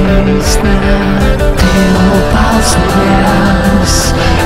place that impulse lives.